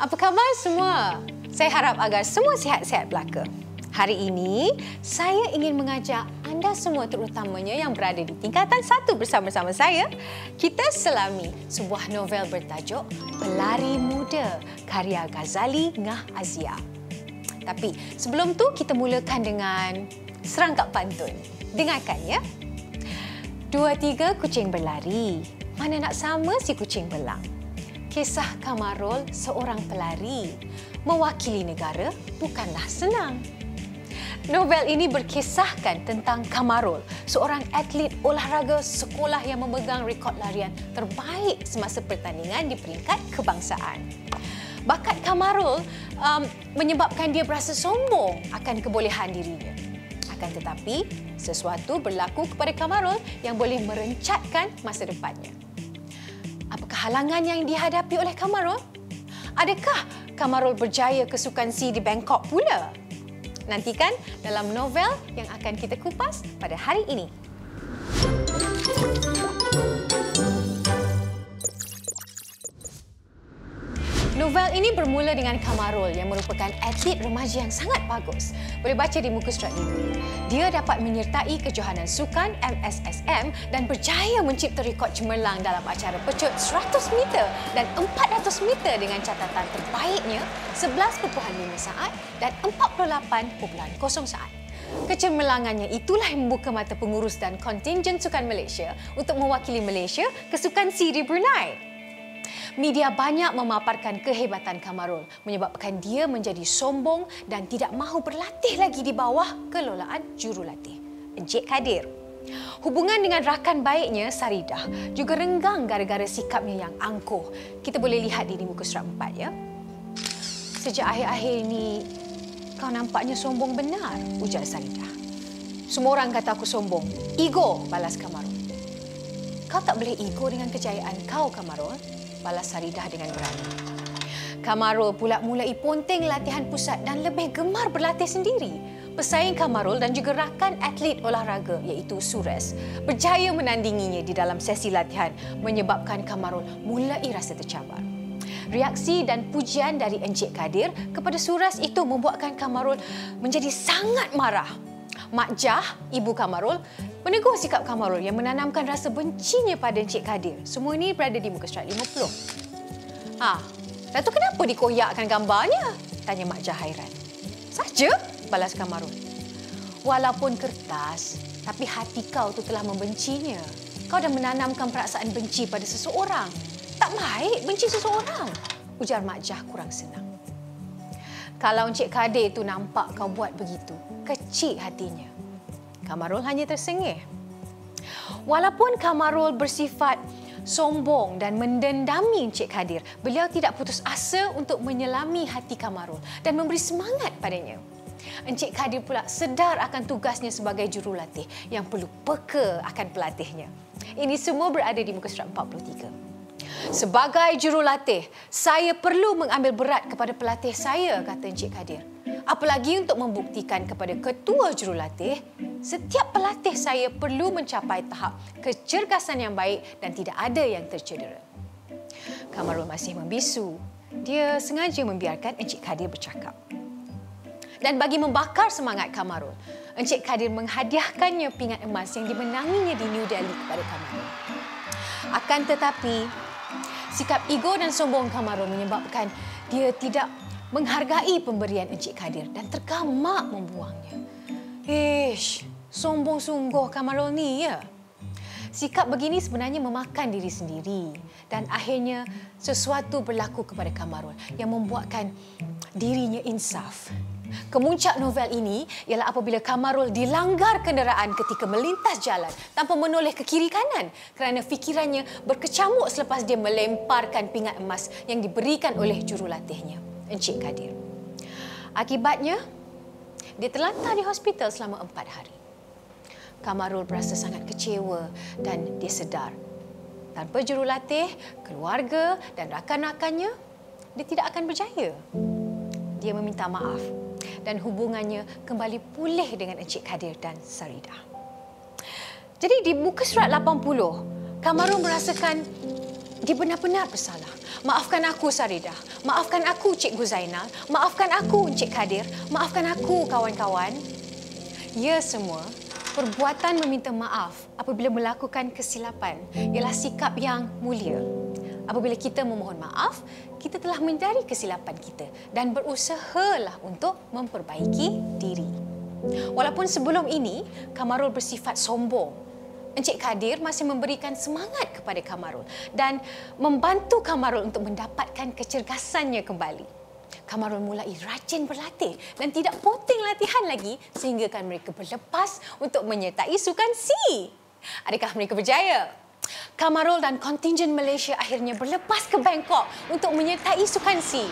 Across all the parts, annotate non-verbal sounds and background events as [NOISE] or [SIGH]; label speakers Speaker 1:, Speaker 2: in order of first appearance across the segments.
Speaker 1: Apa khabar semua? Saya harap agar semua sihat-sihat belaka. Hari ini, saya ingin mengajak anda semua terutamanya yang berada di tingkatan satu bersama-sama saya, kita selami sebuah novel bertajuk Pelari Muda karya Ghazali Ngah Azia. Tapi sebelum tu kita mulakan dengan serangkap pantun. Dengarkan ya. Dua tiga kucing berlari. Mana nak sama si kucing belang? Kisah Kamarul seorang pelari mewakili negara bukanlah senang. Novel ini berkisahkan tentang Kamarul, seorang atlet olahraga sekolah yang memegang rekod larian terbaik semasa pertandingan di peringkat kebangsaan. Bakat Kamarul um, menyebabkan dia berasa sombong akan kebolehan dirinya. Akan tetapi, sesuatu berlaku kepada Kamarul yang boleh merencatkan masa depannya. Halangan yang dihadapi oleh Kamarul? Adakah Kamarul berjaya ke Sukan C di Bangkok pula? Nantikan dalam novel yang akan kita kupas pada hari ini. Novel ini bermula dengan Kamarul yang merupakan atlet remaja yang sangat bagus. Boleh baca di muka surat ini. Dia dapat menyertai kejohanan sukan MSSM dan berjaya mencipta rekod cemerlang dalam acara pecut 100 meter dan 400 meter dengan catatan terbaiknya 11.5 saat dan 48.0 saat. Kecemerlangannya itulah yang membuka mata pengurus dan kontingen sukan Malaysia untuk mewakili Malaysia ke Sukan di Brunei media banyak memaparkan kehebatan Kamarul menyebabkan dia menjadi sombong dan tidak mahu berlatih lagi di bawah kelolaan jurulatih Encik Kadir. Hubungan dengan rakan baiknya Saridah juga renggang gara-gara sikapnya yang angkuh. Kita boleh lihat di muka surat empat ya. Sejak akhir-akhir ini kau nampaknya sombong benar, ujar Saridah. Semua orang kata aku sombong. Ego, balas Kamarul. Kau tak boleh ego dengan kejayaan kau, Kamarul balas Saridah dengan berani. Kamarul pula mulai ponteng latihan pusat dan lebih gemar berlatih sendiri. Pesaing Kamarul dan juga rakan atlet olahraga iaitu Sures berjaya menandinginya di dalam sesi latihan menyebabkan Kamarul mulai rasa tercabar. Reaksi dan pujian dari Encik Kadir kepada Suras itu membuatkan Kamarul menjadi sangat marah. Mak Jah, ibu Kamarul, Menegur sikap Kamarul yang menanamkan rasa bencinya pada Encik Kadir. Semua ini berada di muka surat 50. Ha, Datuk kenapa dikoyakkan gambarnya? Tanya Mak Jahairan. Saja, balas Kamarul. Walaupun kertas, tapi hati kau tu telah membencinya. Kau dah menanamkan perasaan benci pada seseorang. Tak baik benci seseorang. Ujar Mak Jah kurang senang. Kalau Encik Kadir tu nampak kau buat begitu, kecil hatinya. Kamarul hanya tersengih. Walaupun Kamarul bersifat sombong dan mendendami Encik Kadir, beliau tidak putus asa untuk menyelami hati Kamarul dan memberi semangat padanya. Encik Kadir pula sedar akan tugasnya sebagai jurulatih yang perlu peka akan pelatihnya. Ini semua berada di muka surat 43. Sebagai jurulatih, saya perlu mengambil berat kepada pelatih saya, kata Encik Kadir. Apalagi untuk membuktikan kepada ketua jurulatih, setiap pelatih saya perlu mencapai tahap kecergasan yang baik dan tidak ada yang tercedera. Kamarul masih membisu. Dia sengaja membiarkan Encik Kadir bercakap. Dan bagi membakar semangat Kamarul, Encik Kadir menghadiahkannya pingat emas yang dimenanginya di New Delhi kepada Kamarul. Akan tetapi, sikap ego dan sombong Kamarul menyebabkan dia tidak menghargai pemberian Encik Kadir dan tergamak membuangnya. Ish, sombong sungguh Kamarul ni ya. Sikap begini sebenarnya memakan diri sendiri dan akhirnya sesuatu berlaku kepada Kamarul yang membuatkan dirinya insaf. Kemuncak novel ini ialah apabila Kamarul dilanggar kenderaan ketika melintas jalan tanpa menoleh ke kiri kanan kerana fikirannya berkecamuk selepas dia melemparkan pingat emas yang diberikan oleh jurulatihnya. Encik Kadir. Akibatnya, dia terlantar di hospital selama empat hari. Kamarul berasa sangat kecewa dan dia sedar. Tanpa jurulatih, keluarga dan rakan-rakannya, dia tidak akan berjaya. Dia meminta maaf dan hubungannya kembali pulih dengan Encik Kadir dan Sarida. Jadi di muka surat 80, Kamarul merasakan dia benar-benar bersalah. Maafkan aku Saridah. Maafkan aku Cikgu Zainal. Maafkan aku Encik Kadir. Maafkan aku kawan-kawan. Ya semua, perbuatan meminta maaf apabila melakukan kesilapan ialah sikap yang mulia. Apabila kita memohon maaf, kita telah menyadari kesilapan kita dan berusahalah untuk memperbaiki diri. Walaupun sebelum ini, Kamarul bersifat sombong Encik Kadir masih memberikan semangat kepada Kamarul dan membantu Kamarul untuk mendapatkan kecergasannya kembali. Kamarul mulai rajin berlatih dan tidak poting latihan lagi sehinggakan mereka berlepas untuk menyertai sukan C. Adakah mereka berjaya? Kamarul dan kontingen Malaysia akhirnya berlepas ke Bangkok untuk menyertai sukan C.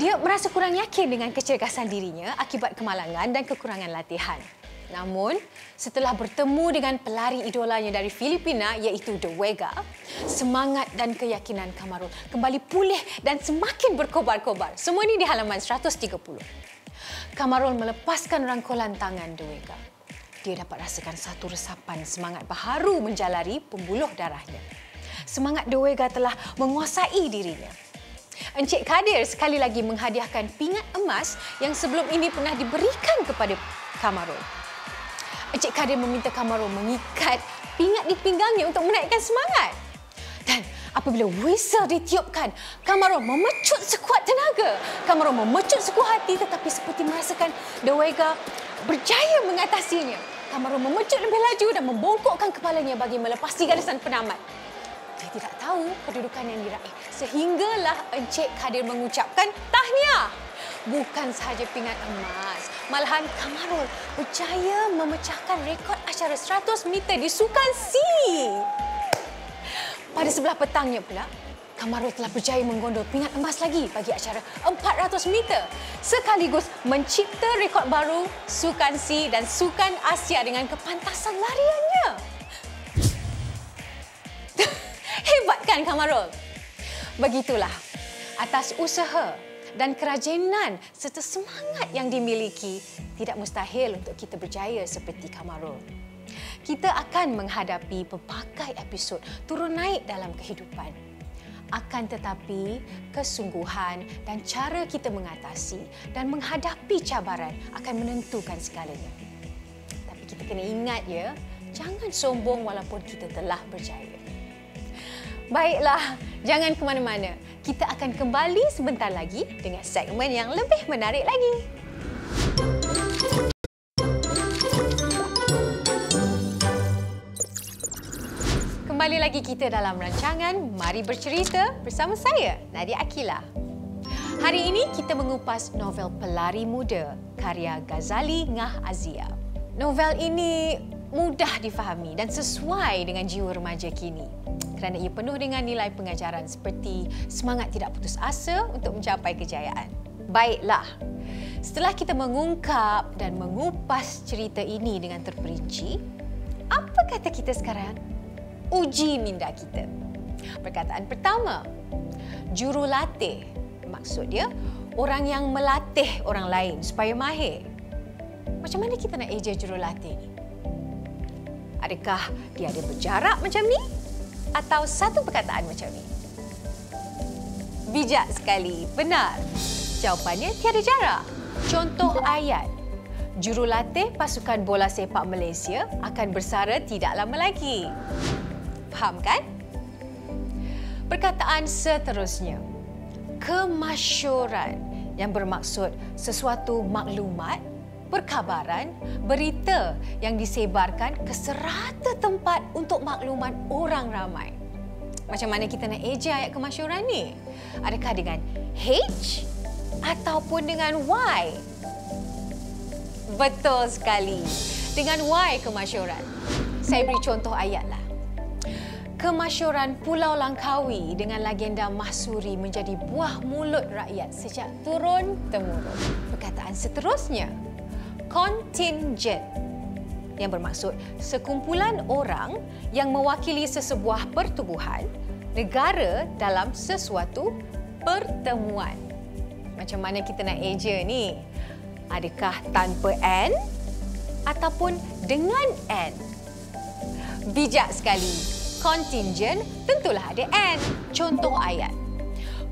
Speaker 1: Dia merasa kurang yakin dengan kecergasan dirinya akibat kemalangan dan kekurangan latihan. Namun, setelah bertemu dengan pelari idolanya dari Filipina iaitu De Wega, semangat dan keyakinan Kamarul kembali pulih dan semakin berkobar-kobar. Semua ini di halaman 130. Kamarul melepaskan rangkulan tangan De Wega. Dia dapat rasakan satu resapan semangat baharu menjalari pembuluh darahnya. Semangat De Wega telah menguasai dirinya. Encik Kadir sekali lagi menghadiahkan pingat emas yang sebelum ini pernah diberikan kepada Kamarul. Encik Kadir meminta Kamarul mengikat pingat di pinggangnya untuk menaikkan semangat. Dan apabila whistle ditiupkan, Kamarul memecut sekuat tenaga. Kamarul memecut sekuat hati tetapi seperti merasakan Dewega berjaya mengatasinya. Kamarul memecut lebih laju dan membongkokkan kepalanya bagi melepasi garisan penamat. Dia tidak tahu kedudukan yang diraih. Sehinggalah Encik Kadir mengucapkan tahniah bukan sahaja pingat emas, malahan Kamarul berjaya memecahkan rekod acara 100 meter di Sukan C. Pada sebelah petangnya pula, Kamarul telah berjaya menggondol pingat emas lagi bagi acara 400 meter sekaligus mencipta rekod baru Sukan C dan Sukan Asia dengan kepantasan lariannya. [LAUGHS] Hebat kan Kamarul? Begitulah atas usaha dan kerajinan serta semangat yang dimiliki tidak mustahil untuk kita berjaya seperti Kamarul. Kita akan menghadapi pelbagai episod turun naik dalam kehidupan. Akan tetapi, kesungguhan dan cara kita mengatasi dan menghadapi cabaran akan menentukan segalanya. Tapi kita kena ingat ya, jangan sombong walaupun kita telah berjaya. Baiklah, jangan ke mana-mana. Kita akan kembali sebentar lagi dengan segmen yang lebih menarik lagi. Kembali lagi kita dalam rancangan Mari Bercerita bersama saya, Nadia Akila. Hari ini kita mengupas novel Pelari Muda karya Ghazali Ngah Azia. Novel ini mudah difahami dan sesuai dengan jiwa remaja kini kerana ia penuh dengan nilai pengajaran seperti semangat tidak putus asa untuk mencapai kejayaan. Baiklah, setelah kita mengungkap dan mengupas cerita ini dengan terperinci, apa kata kita sekarang? Uji minda kita. Perkataan pertama, jurulatih. Maksud dia, orang yang melatih orang lain supaya mahir. Macam mana kita nak eja jurulatih ni? Adakah dia ada berjarak macam ni? Atau satu perkataan macam ni? Bijak sekali, benar. Jawapannya tiada jarak. Contoh ayat. Jurulatih pasukan bola sepak Malaysia akan bersara tidak lama lagi. Faham kan? Perkataan seterusnya. Kemasyuran yang bermaksud sesuatu maklumat perkabaran, berita yang disebarkan ke serata tempat untuk makluman orang ramai. Macam mana kita nak eja ayat kemasyuran ni? Adakah dengan H ataupun dengan Y? Betul sekali. Dengan Y kemasyuran. Saya beri contoh ayatlah. Kemasyuran Pulau Langkawi dengan legenda Mahsuri menjadi buah mulut rakyat sejak turun-temurun. Perkataan seterusnya, contingent yang bermaksud sekumpulan orang yang mewakili sesebuah pertubuhan negara dalam sesuatu pertemuan. Macam mana kita nak eja ni? Adakah tanpa N ataupun dengan N? Bijak sekali. Kontingen tentulah ada N. Contoh ayat.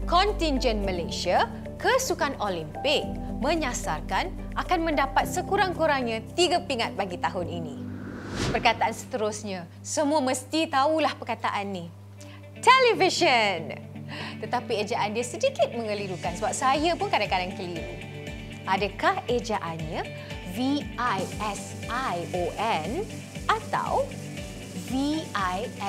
Speaker 1: Kontingen Malaysia ke Sukan Olimpik menyasarkan akan mendapat sekurang-kurangnya tiga pingat bagi tahun ini. Perkataan seterusnya, semua mesti tahulah perkataan ni. Television. Tetapi ejaan dia sedikit mengelirukan sebab saya pun kadang-kadang keliru. Adakah ejaannya V-I-S-I-O-N atau V-I-S-Y-E-N?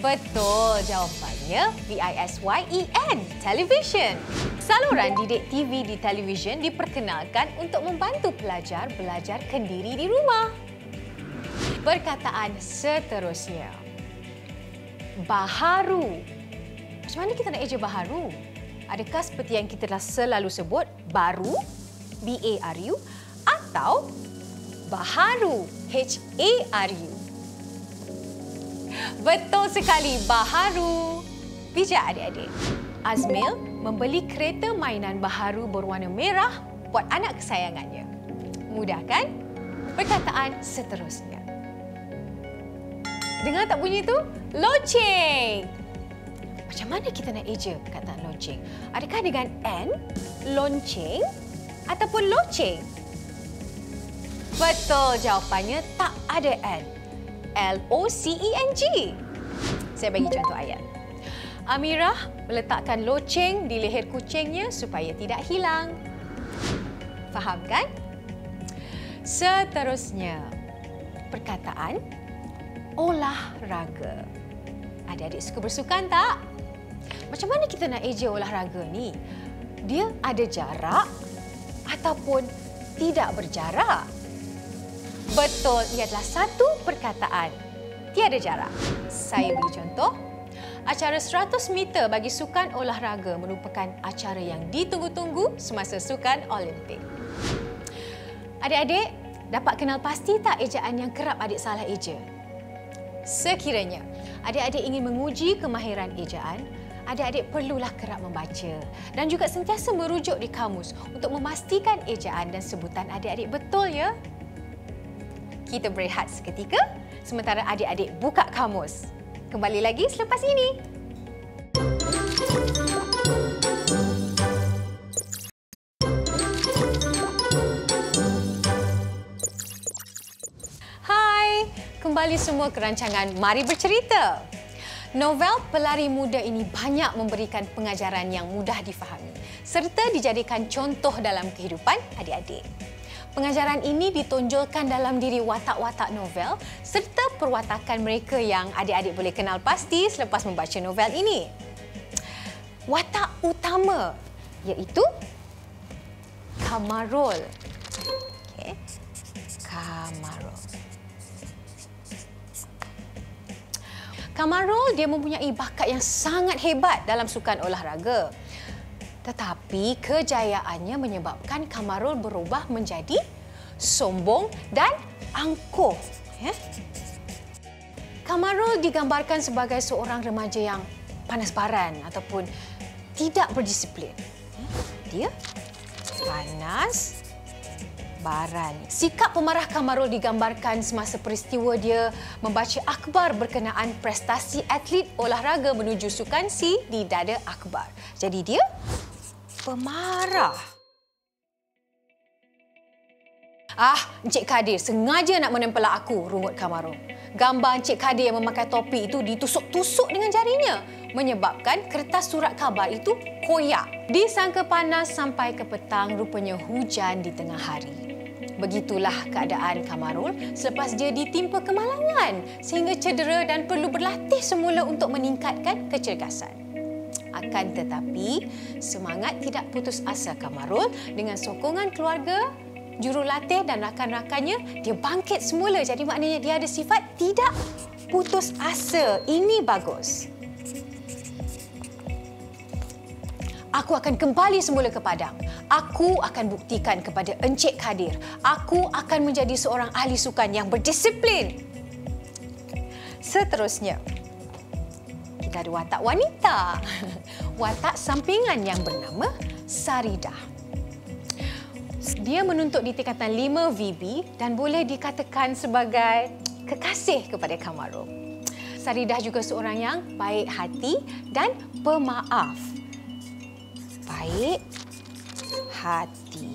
Speaker 1: Betul jawapannya V-I-S-Y-E-N, television. Saluran didik TV di televisyen diperkenalkan untuk membantu pelajar belajar kendiri di rumah. Perkataan seterusnya. Baharu. Macam mana kita nak eja baharu? Adakah seperti yang kita dah selalu sebut, baru, B-A-R-U, atau baharu, H-A-R-U? Betul sekali, baharu. Bijak adik-adik. Azmil membeli kereta mainan baharu berwarna merah buat anak kesayangannya. Mudah kan? Perkataan seterusnya. Dengar tak bunyi itu? Loceng. Macam mana kita nak eja perkataan loceng? Adakah dengan N, lonceng ataupun loceng? Betul jawapannya tak ada N. L-O-C-E-N-G. Saya bagi contoh ayat. Amirah meletakkan loceng di leher kucingnya supaya tidak hilang. Faham kan? Seterusnya, perkataan olahraga. Adik-adik suka bersukan tak? Macam mana kita nak eja olahraga ni? Dia ada jarak ataupun tidak berjarak? Betul, ia adalah satu perkataan. Tiada jarak. Saya beri contoh. Acara 100 meter bagi sukan olahraga merupakan acara yang ditunggu-tunggu semasa sukan Olimpik. Adik-adik, dapat kenal pasti tak ejaan yang kerap adik salah eja? Sekiranya adik-adik ingin menguji kemahiran ejaan, adik-adik perlulah kerap membaca dan juga sentiasa merujuk di kamus untuk memastikan ejaan dan sebutan adik-adik betul ya. Kita berehat seketika sementara adik-adik buka kamus. Kembali lagi selepas ini. Hai, kembali semua ke rancangan Mari Bercerita. Novel pelari muda ini banyak memberikan pengajaran yang mudah difahami serta dijadikan contoh dalam kehidupan adik-adik. Pengajaran ini ditonjolkan dalam diri watak-watak novel serta perwatakan mereka yang adik-adik boleh kenal pasti selepas membaca novel ini. Watak utama iaitu Kamarul. Okay. Kamarul. Kamarul dia mempunyai bakat yang sangat hebat dalam sukan olahraga. Tetapi kejayaannya menyebabkan Kamarul berubah menjadi sombong dan angkuh. Ya? Kamarul digambarkan sebagai seorang remaja yang panas baran ataupun tidak berdisiplin. Dia panas baran. Sikap pemarah Kamarul digambarkan semasa peristiwa dia membaca akhbar berkenaan prestasi atlet olahraga menuju sukan si di dada akhbar. Jadi dia pemarah. Ah, Encik Kadir sengaja nak menempel aku, rungut Kamarul. Gambar Encik Kadir yang memakai topi itu ditusuk-tusuk dengan jarinya menyebabkan kertas surat khabar itu koyak. Disangka panas sampai ke petang, rupanya hujan di tengah hari. Begitulah keadaan Kamarul selepas dia ditimpa kemalangan sehingga cedera dan perlu berlatih semula untuk meningkatkan kecergasan. Akan tetapi, semangat tidak putus asa Kamarul dengan sokongan keluarga, jurulatih dan rakan-rakannya, dia bangkit semula. Jadi maknanya dia ada sifat tidak putus asa. Ini bagus. Aku akan kembali semula ke Padang. Aku akan buktikan kepada Encik Kadir. Aku akan menjadi seorang ahli sukan yang berdisiplin. Seterusnya, ada watak wanita. [LAUGHS] Watak sampingan yang bernama Sarida. Dia menuntut di tingkatan 5 VB dan boleh dikatakan sebagai kekasih kepada Kamarul. Saridah juga seorang yang baik hati dan pemaaf. Baik hati.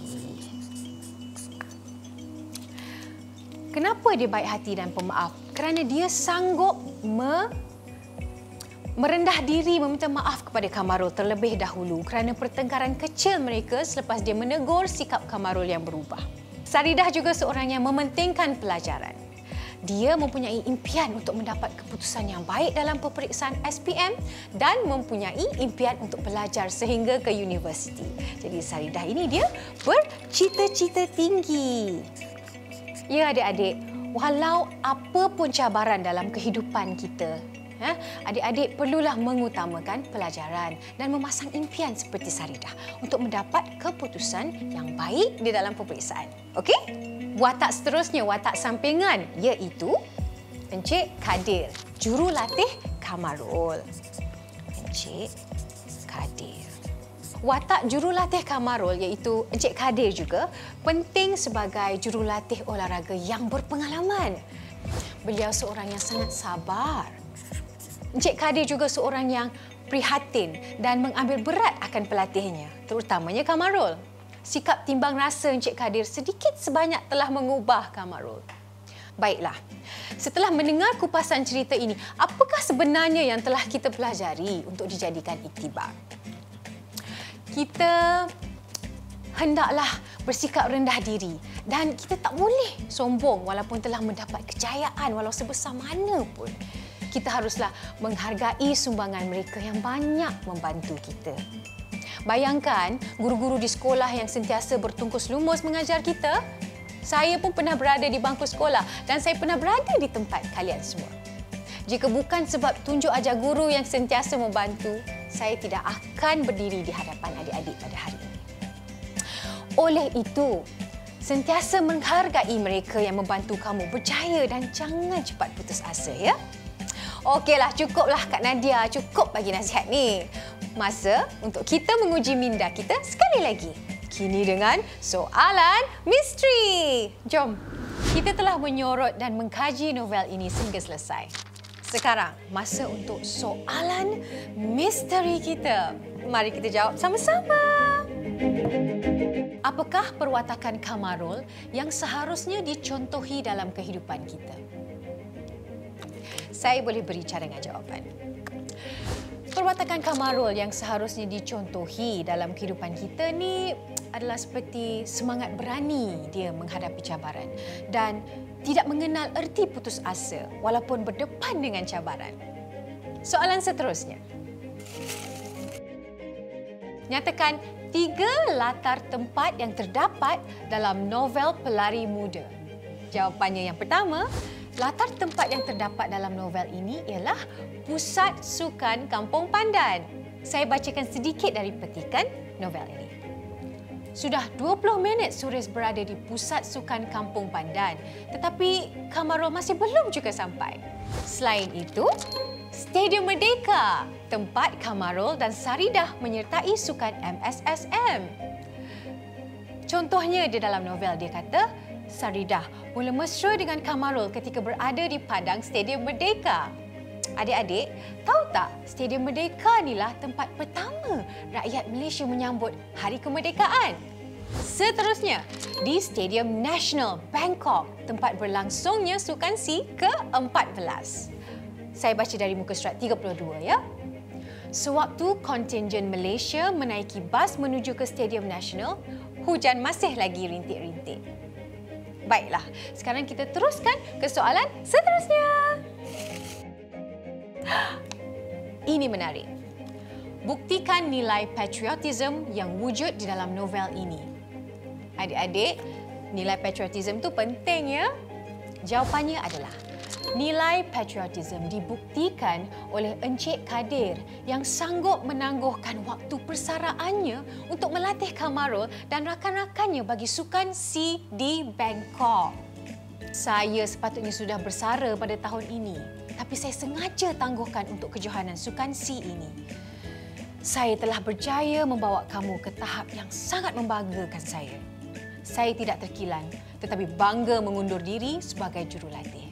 Speaker 1: Kenapa dia baik hati dan pemaaf? Kerana dia sanggup me merendah diri meminta maaf kepada Kamarul terlebih dahulu kerana pertengkaran kecil mereka selepas dia menegur sikap Kamarul yang berubah. Saridah juga seorang yang mementingkan pelajaran. Dia mempunyai impian untuk mendapat keputusan yang baik dalam peperiksaan SPM dan mempunyai impian untuk belajar sehingga ke universiti. Jadi Saridah ini dia bercita-cita tinggi. Ya adik-adik, walau apa pun cabaran dalam kehidupan kita, ya, adik-adik perlulah mengutamakan pelajaran dan memasang impian seperti Saridah untuk mendapat keputusan yang baik di dalam peperiksaan. Okey? Watak seterusnya, watak sampingan iaitu Encik Kadir, jurulatih Kamarul. Encik Kadir watak jurulatih Kamarul iaitu Encik Kadir juga penting sebagai jurulatih olahraga yang berpengalaman. Beliau seorang yang sangat sabar. Encik Kadir juga seorang yang prihatin dan mengambil berat akan pelatihnya, terutamanya Kamarul. Sikap timbang rasa Encik Kadir sedikit sebanyak telah mengubah Kamarul. Baiklah, setelah mendengar kupasan cerita ini, apakah sebenarnya yang telah kita pelajari untuk dijadikan iktibar? kita hendaklah bersikap rendah diri dan kita tak boleh sombong walaupun telah mendapat kejayaan walau sebesar mana pun. Kita haruslah menghargai sumbangan mereka yang banyak membantu kita. Bayangkan guru-guru di sekolah yang sentiasa bertungkus lumus mengajar kita. Saya pun pernah berada di bangku sekolah dan saya pernah berada di tempat kalian semua. Jika bukan sebab tunjuk ajar guru yang sentiasa membantu, saya tidak akan berdiri di hadapan adik-adik pada hari ini. Oleh itu, sentiasa menghargai mereka yang membantu kamu berjaya dan jangan cepat putus asa ya. Okeylah, cukuplah Kak Nadia. Cukup bagi nasihat ni. Masa untuk kita menguji minda kita sekali lagi. Kini dengan soalan misteri. Jom. Kita telah menyorot dan mengkaji novel ini sehingga selesai. Sekarang, masa untuk soalan misteri kita. Mari kita jawab sama-sama. Apakah perwatakan Kamarul yang seharusnya dicontohi dalam kehidupan kita? Saya boleh beri cadangan jawapan. Perwatakan Kamarul yang seharusnya dicontohi dalam kehidupan kita ni adalah seperti semangat berani dia menghadapi cabaran dan tidak mengenal erti putus asa walaupun berdepan dengan cabaran. Soalan seterusnya. Nyatakan tiga latar tempat yang terdapat dalam novel Pelari Muda. Jawapannya yang pertama, latar tempat yang terdapat dalam novel ini ialah Pusat Sukan Kampung Pandan. Saya bacakan sedikit dari petikan novel ini. Sudah 20 minit Suris berada di pusat sukan Kampung Pandan tetapi Kamarul masih belum juga sampai. Selain itu, Stadium Merdeka, tempat Kamarul dan Saridah menyertai sukan MSSM. Contohnya di dalam novel dia kata, Saridah mula mesra dengan Kamarul ketika berada di padang Stadium Merdeka. Adik-adik, tahu tak Stadium Merdeka inilah tempat pertama rakyat Malaysia menyambut Hari Kemerdekaan. Seterusnya, di Stadium National Bangkok, tempat berlangsungnya Sukan C ke-14. Saya baca dari muka surat 32 ya. Sewaktu kontingen Malaysia menaiki bas menuju ke Stadium National, hujan masih lagi rintik-rintik. Baiklah, sekarang kita teruskan ke soalan seterusnya. [GASPS] Ini menarik. Buktikan nilai patriotism yang wujud di dalam novel ini. Adik-adik, nilai patriotism itu penting ya? Jawapannya adalah nilai patriotism dibuktikan oleh Encik Kadir yang sanggup menangguhkan waktu persaraannya untuk melatih Kamarul dan rakan-rakannya bagi sukan C di Bangkok. Saya sepatutnya sudah bersara pada tahun ini tapi saya sengaja tangguhkan untuk kejohanan Sukan C ini. Saya telah berjaya membawa kamu ke tahap yang sangat membanggakan saya. Saya tidak terkilan tetapi bangga mengundur diri sebagai jurulatih.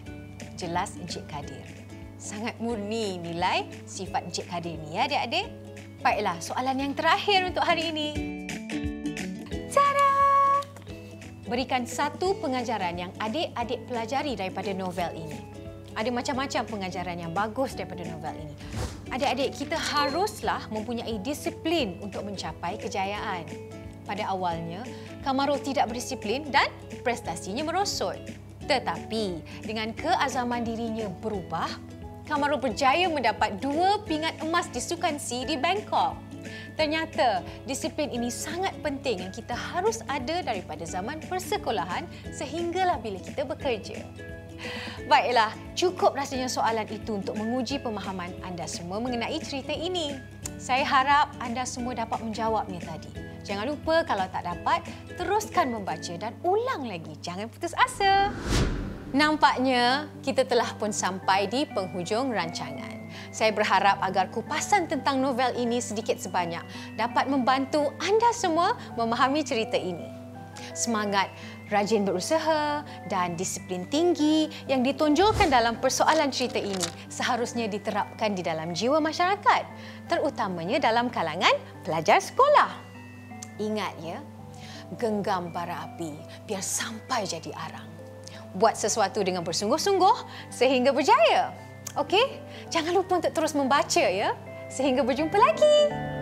Speaker 1: Jelas Encik Kadir. Sangat murni nilai sifat Encik Kadir ni ya adik-adik. Baiklah, soalan yang terakhir untuk hari ini. Tada! Berikan satu pengajaran yang adik-adik pelajari daripada novel ini. Ada macam-macam pengajaran yang bagus daripada novel ini. Adik-adik, kita haruslah mempunyai disiplin untuk mencapai kejayaan. Pada awalnya, Kamarul tidak berdisiplin dan prestasinya merosot. Tetapi, dengan keazaman dirinya berubah, Kamarul berjaya mendapat dua pingat emas di Sukan C di Bangkok. Ternyata disiplin ini sangat penting yang kita harus ada daripada zaman persekolahan sehinggalah bila kita bekerja. Baiklah, cukup rasanya soalan itu untuk menguji pemahaman anda semua mengenai cerita ini. Saya harap anda semua dapat menjawabnya tadi. Jangan lupa kalau tak dapat, teruskan membaca dan ulang lagi. Jangan putus asa. Nampaknya kita telah pun sampai di penghujung rancangan. Saya berharap agar kupasan tentang novel ini sedikit sebanyak dapat membantu anda semua memahami cerita ini. Semangat rajin berusaha dan disiplin tinggi yang ditonjolkan dalam persoalan cerita ini seharusnya diterapkan di dalam jiwa masyarakat, terutamanya dalam kalangan pelajar sekolah. Ingat ya, genggam bara api biar sampai jadi arang. Buat sesuatu dengan bersungguh-sungguh sehingga berjaya. Okey? Jangan lupa untuk terus membaca ya. Sehingga berjumpa lagi.